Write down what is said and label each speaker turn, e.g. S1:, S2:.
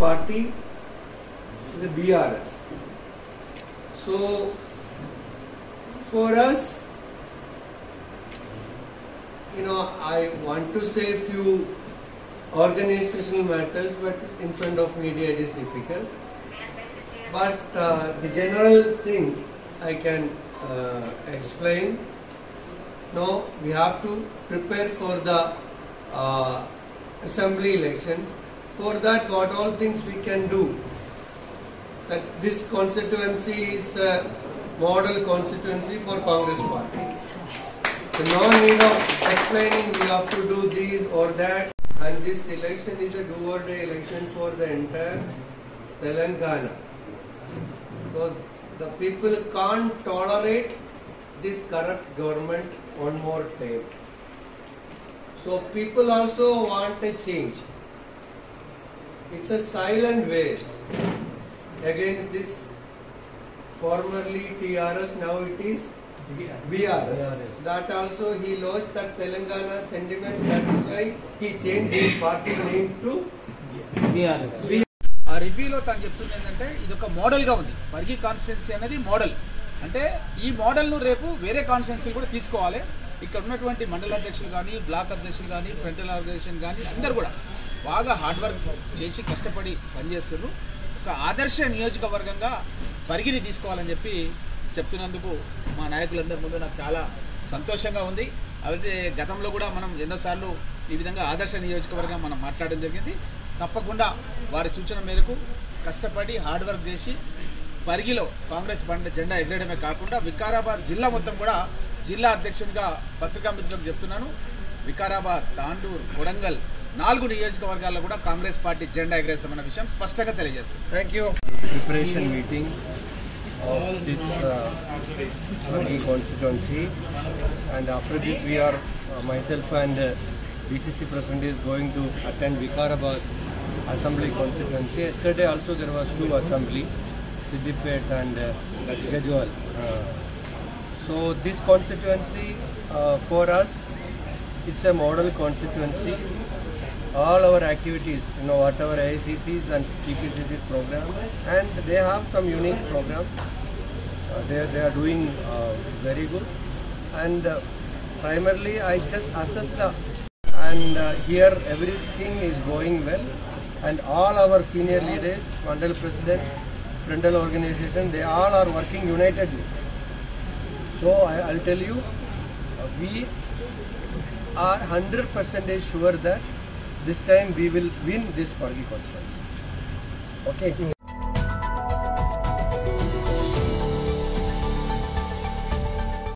S1: party is BRS. So, for us, you know, I want to say a few organizational matters, but in front of media it is difficult. But uh, the general thing I can uh, explain. No, we have to prepare for the uh, assembly election. For that, what all things we can do. That this constituency is a model constituency for Congress party. So no need of explaining we have to do this or that. And this election is a do or die election for the entire Telangana. Because the people can't tolerate this corrupt government one more time. So people also want a change. It's a silent way against this formerly TRS, now it is BRS. That also he lost that Telangana sentiment, that is why he changed his party name to BRS.
S2: ఆ రివ్యూలో తను చెప్తుంది ఏంటంటే ఇది ఒక మోడల్గా ఉంది. వర్గీ కాన్స్టిట్యున్సీ అనేది మోడల్. అంటే ఈ మోడల్ను రేపు వేరే కాన్స్టిట్యున్సీ కూడా తీసుకోవాలి. ఇక్కడ ఉన్నటువంటి మండల అధ్యక్షులు కానీ బ్లాక్ అధ్యక్షులు కానీ ఫ్రంటల్ ఆర్గనైజేషన్ కానీ అందరు కూడా. బాగా హార్డ్ వర్క్ చేసి కష్టపడి పనిచేస్తున్నారు. ఒక ఆదర్శ నియోజకవర్గంగా పరిగిని తీసుకోవాలని చెప్పి చెప్తున్నందుకు మా నాయకులందరి ముందు నాకు చాలా సంతోషంగా ఉంది. అయితే గతంలో కూడా మనం ఎన్నోసార్లు ఈ విధంగా ఆదర్శ నియోజకవర్గం మనం మాట్లాడడం జరిగింది. తప్పకుండా వారి సూచన మేరకు కష్టపడి హార్డ్ వర్క్ చేసి పరిగిలో కాంగ్రెస్ బండ జెండా ఎగరేయడమే కాకుండా వికారాబాద్ జిల్లా మొత్తం కూడా జిల్లా అధ్యక్షునిగా పత్రికా మిత్రులకు చెప్తున్నాను. వికారాబాద్ తాండూర్ కొడంగల్ నాలుగు నియోజకవర్గాల్లో కూడా కాంగ్రెస్ పార్టీ జెండా ఎగరేస్తామన్న విషయం స్పష్టంగా తెలియజేస్తుంది
S3: of this uh, constituency and after this we are uh, myself and uh, PCC president is going to attend Vikarabad assembly constituency. Yesterday also there was two assembly, Siddipet and uh, Gajwel. Uh, so this constituency uh, for us it's a model constituency all our activities, you know, whatever AICCs and TPCCs program, and they have some unique programs. Uh, they, they are doing uh, very good, and uh, primarily I just assess the, and uh, here everything is going well, and all our senior leaders, Mandal President, Frontal Organization, they all are working unitedly. So I, I'll tell you, we are 100% sure that this time we will win this Parigi constituency. Okay.